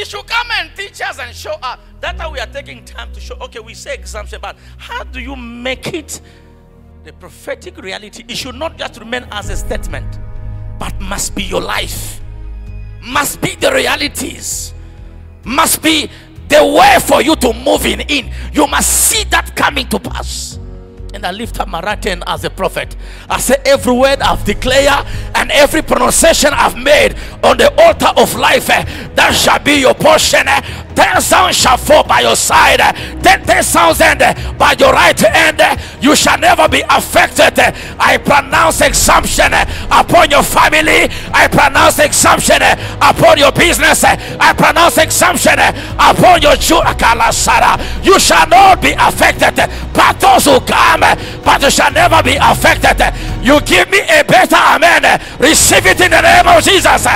He should come and teach us and show us. That's how we are taking time to show. Okay, we say exemption, but how do you make it the prophetic reality? It should not just remain as a statement, but must be your life, must be the realities, must be the way for you to move in. in. You must see that coming to pass. And I lift up my right hand as a prophet. I say, every word I've declared and every pronunciation I've made on the altar of life, eh, that shall be your portion. eh. Ten sounds shall fall by your side, eh. ten, ten sounds end eh, by your right hand. eh. You shall never be affected. I pronounce exemption eh, upon your family. I pronounce exemption eh, upon your business. eh. I pronounce exemption upon your children. You shall not be affected, but those who come, but you shall never be affected. You give me a better amen. Receive it in the name of Jesus.